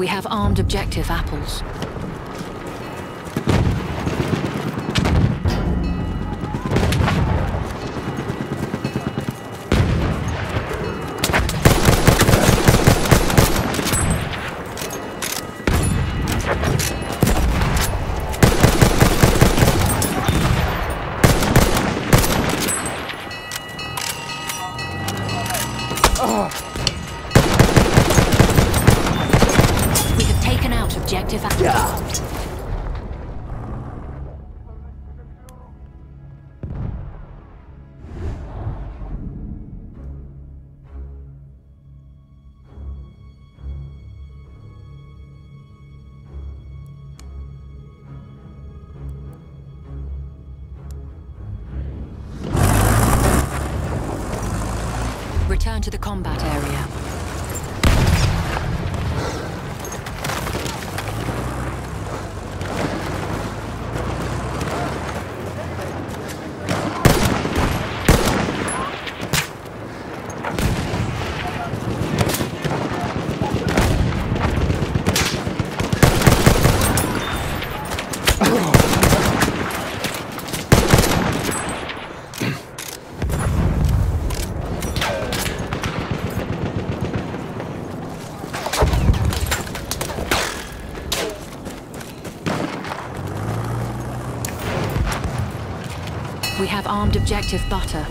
We have armed objective apples. armed objective butter.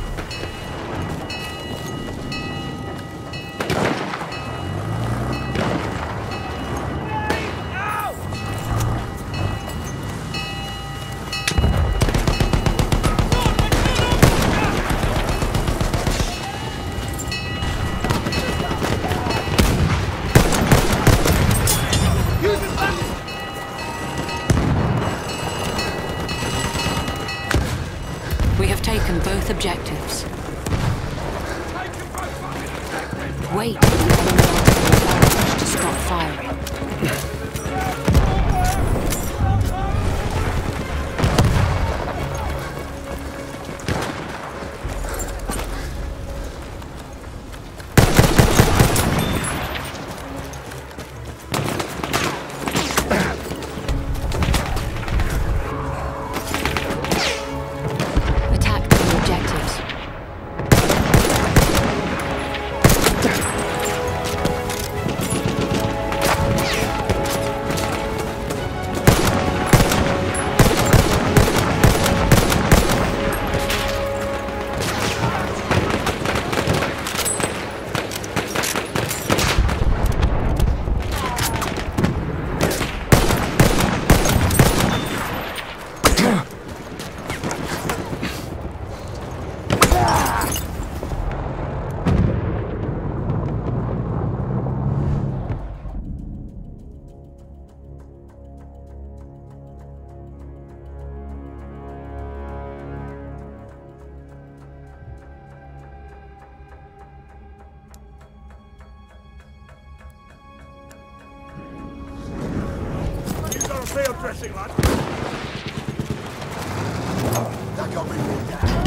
sail dressing, lad. That got me down.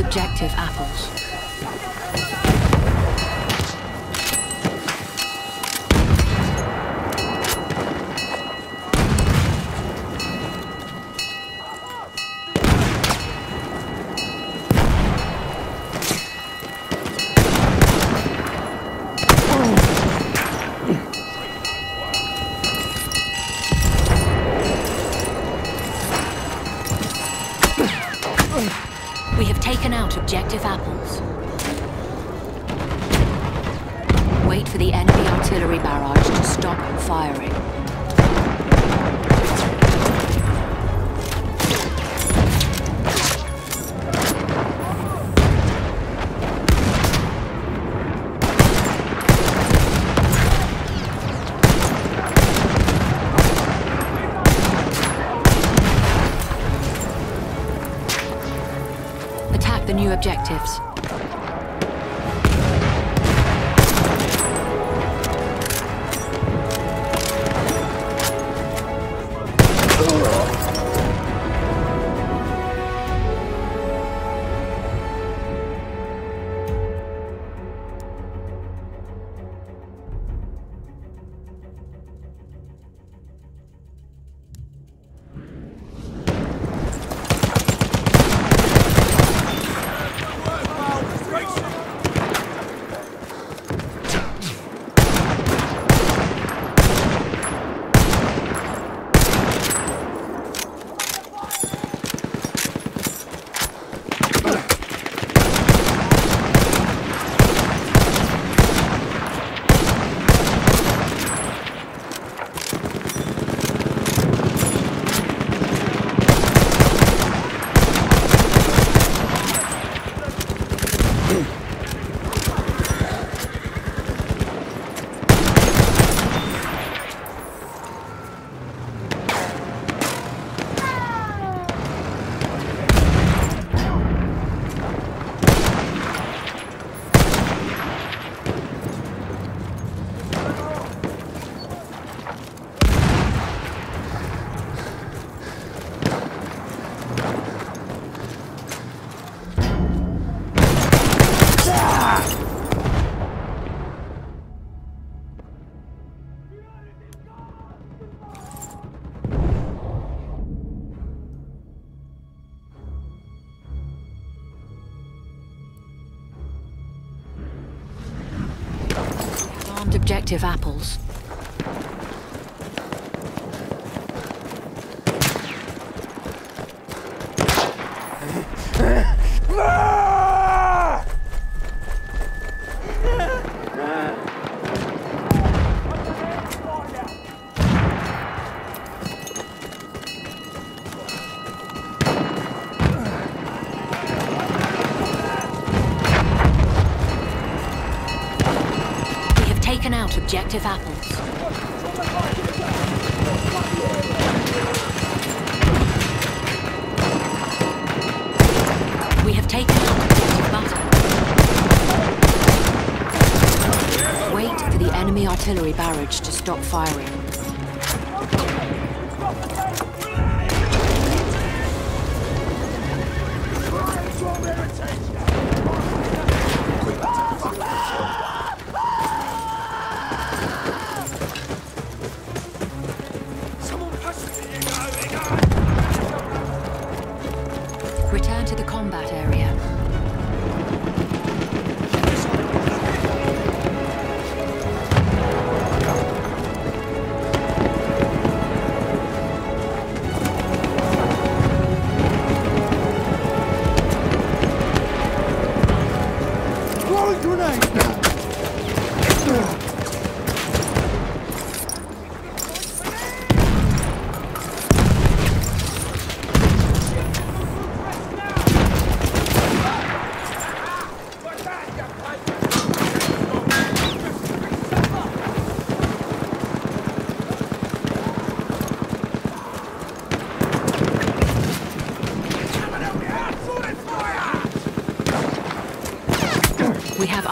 Objective apples. Armed objective apples. Objective apples. We have taken objective butter. Wait for the enemy artillery barrage to stop firing.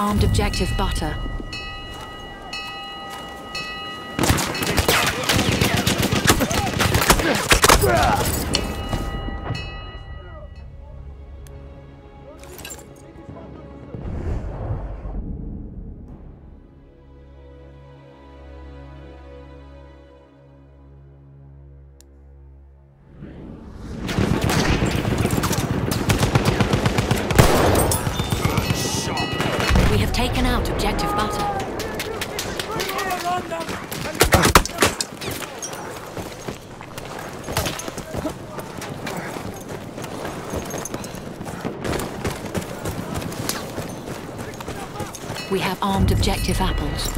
Armed objective butter. Armed objective apples.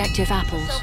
Objective apples.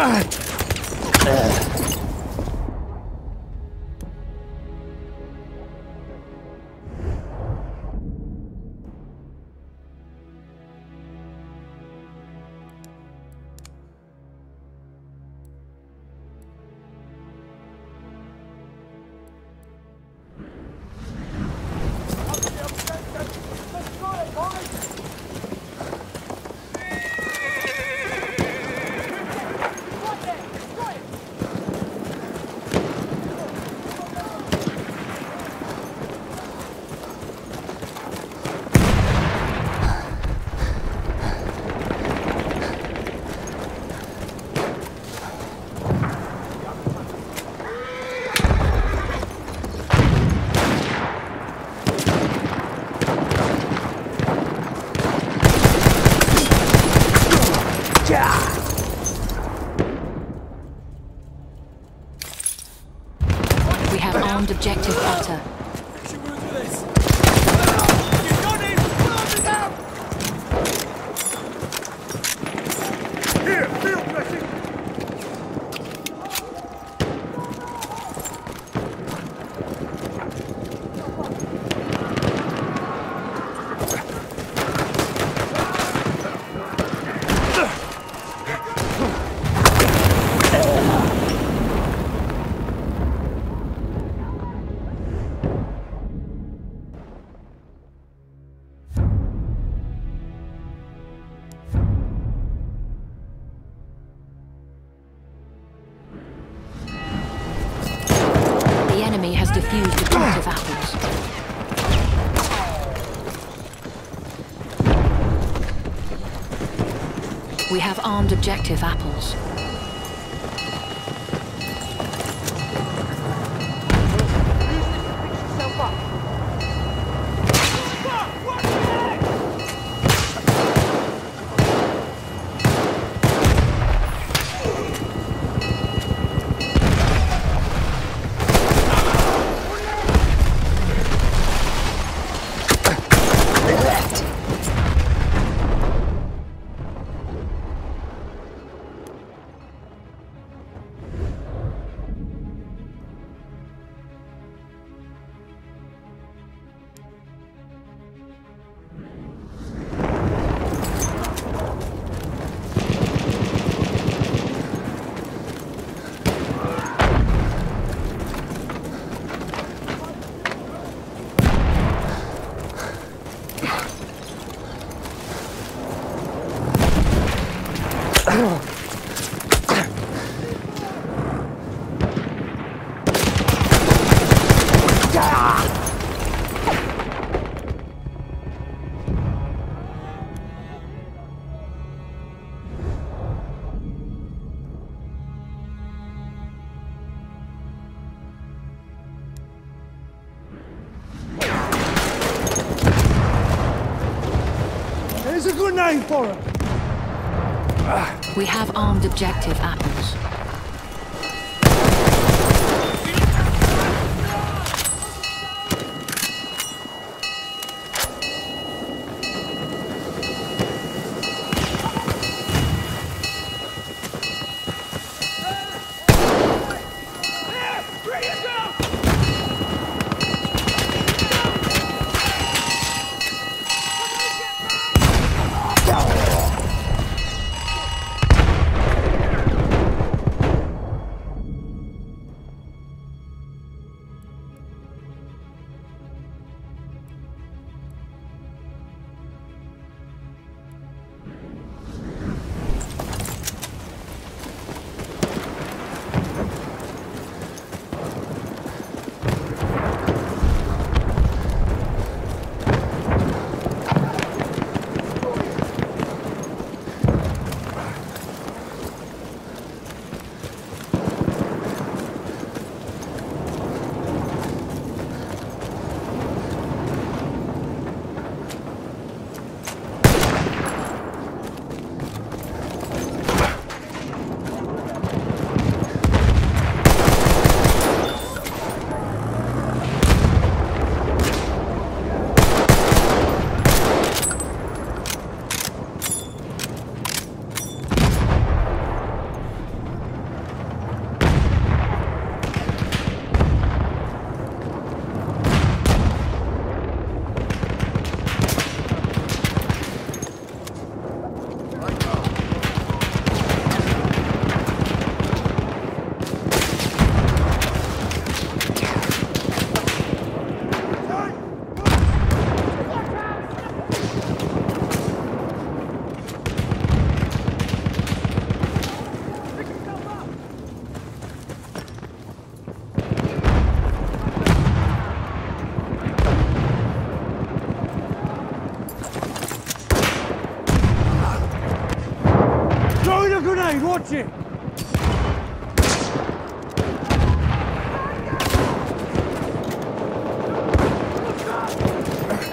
We We have armed objective apples. Grenade for her! We have armed objective apples.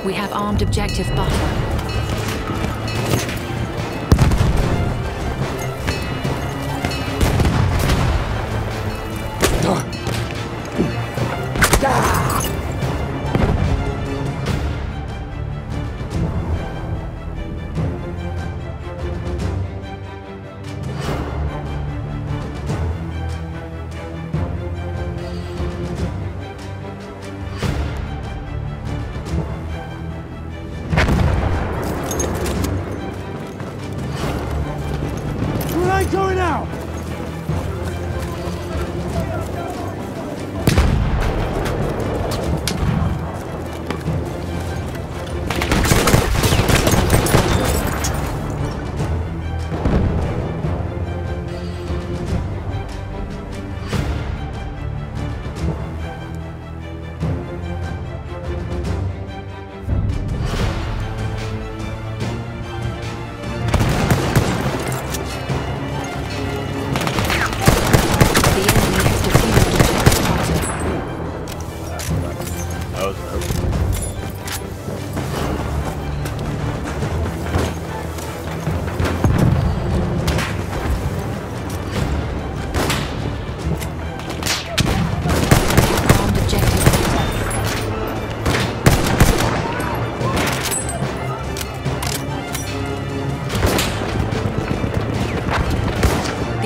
We have armed objective butter.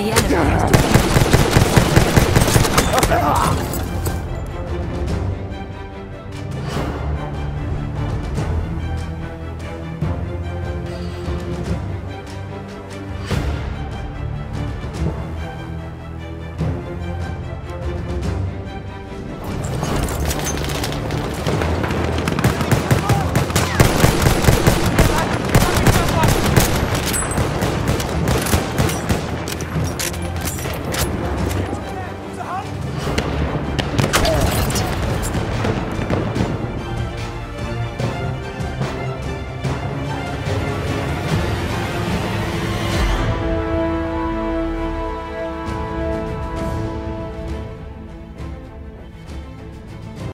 The enemy has defeated.